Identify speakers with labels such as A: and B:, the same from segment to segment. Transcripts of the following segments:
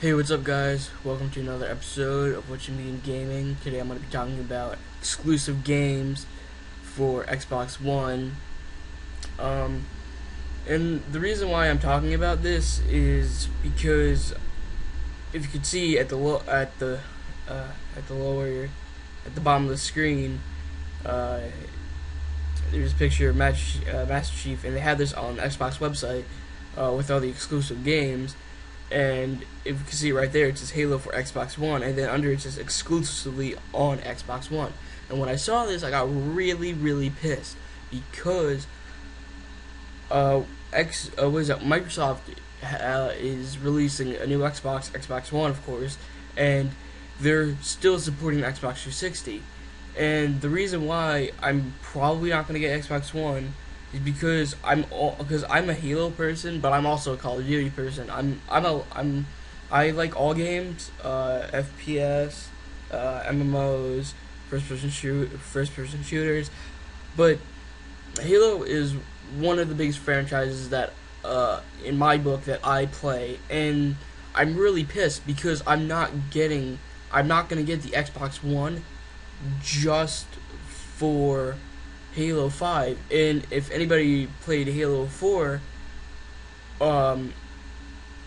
A: Hey, what's up, guys? Welcome to another episode of What You Mean Gaming. Today I'm going to be talking about exclusive games for Xbox One. Um, and the reason why I'm talking about this is because if you could see at the lo- at the uh, at the lower at the bottom of the screen, uh, there's a picture of Master, uh, Master Chief, and they have this on the Xbox website uh, with all the exclusive games. And if you can see right there, it says Halo for Xbox One, and then under it says exclusively on Xbox One. And when I saw this, I got really, really pissed because uh, X uh? Microsoft uh, is releasing a new Xbox, Xbox One, of course, and they're still supporting Xbox 360. And the reason why I'm probably not going to get Xbox One because I'm all because I'm a Halo person, but I'm also a Call of Duty person. I'm I'm a I'm I like all games, uh, FPS, uh, MMOs, first person shoot first person shooters, but Halo is one of the biggest franchises that uh, in my book that I play, and I'm really pissed because I'm not getting I'm not gonna get the Xbox One just for Halo 5. And if anybody played Halo 4, um,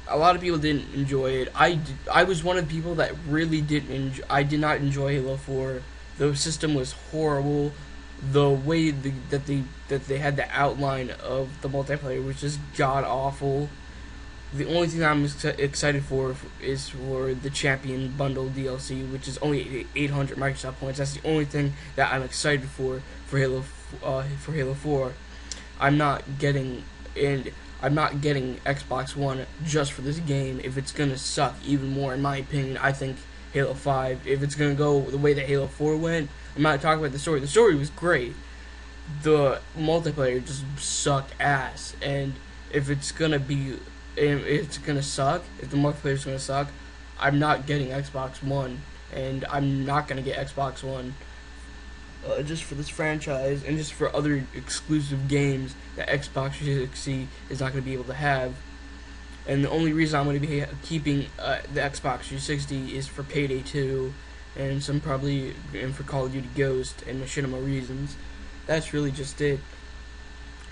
A: a lot of people didn't enjoy it. I, I was one of the people that really didn't enjoy, I did not enjoy Halo 4. The system was horrible. The way the, that they that they had the outline of the multiplayer was just god awful. The only thing I'm ex- excited for is for the Champion Bundle DLC, which is only 800 Microsoft points. That's the only thing that I'm excited for for Halo uh, for Halo 4. I'm not getting and I'm not getting Xbox One just for this game. If it's gonna suck even more, in my opinion, I think Halo 5. If it's gonna go the way that Halo 4 went, I'm not talking about the story. The story was great. The multiplayer just sucked ass, and if it's gonna be it's gonna suck, if the multiplayer is gonna suck, I'm not getting Xbox One, and I'm not gonna get Xbox One uh, just for this franchise and just for other exclusive games that Xbox 360 is not gonna be able to have. And the only reason I'm gonna be keeping uh, the Xbox 360 is for Payday 2, and some probably and for Call of Duty Ghost and machinima reasons. That's really just it.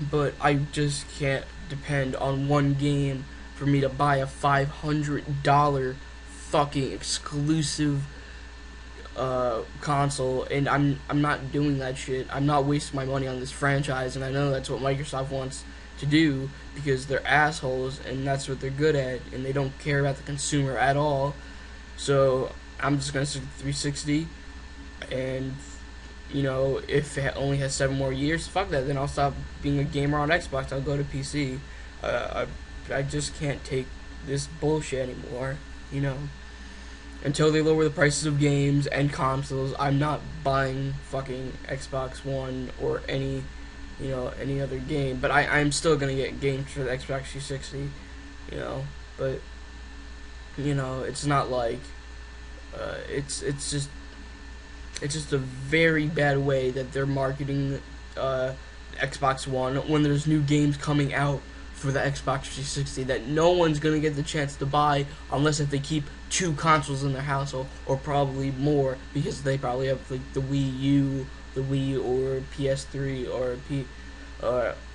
A: But I just can't depend on one game for me to buy a five hundred dollar fucking exclusive uh, console, and I'm I'm not doing that shit. I'm not wasting my money on this franchise, and I know that's what Microsoft wants to do because they're assholes, and that's what they're good at, and they don't care about the consumer at all. So I'm just gonna stick to 360, and you know, if it only has seven more years, fuck that. Then I'll stop being a gamer on Xbox. I'll go to PC. Uh, I, I just can't take this bullshit anymore. You know, until they lower the prices of games and consoles, I'm not buying fucking Xbox One or any, you know, any other game. But I, I'm still gonna get games for the Xbox 360. You know, but you know, it's not like uh, it's it's just it's just a very bad way that they're marketing uh, Xbox One when there's new games coming out for the Xbox 360 that no one's gonna get the chance to buy unless if they keep two consoles in their household or probably more because they probably have like the Wii U, the Wii or PS3 or P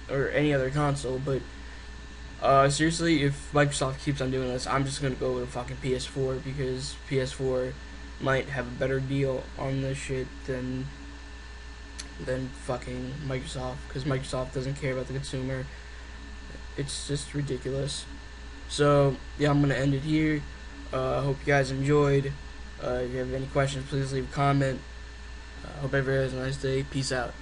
A: or any other console. But uh, seriously, if Microsoft keeps on doing this, I'm just gonna go with a fucking PS4 because PS4 might have a better deal on this shit than than fucking Microsoft because Microsoft doesn't care about the consumer. It's just ridiculous. So yeah, I'm gonna end it here. I uh, hope you guys enjoyed. Uh, if you have any questions, please leave a comment. Uh, hope everybody has a nice day. Peace out.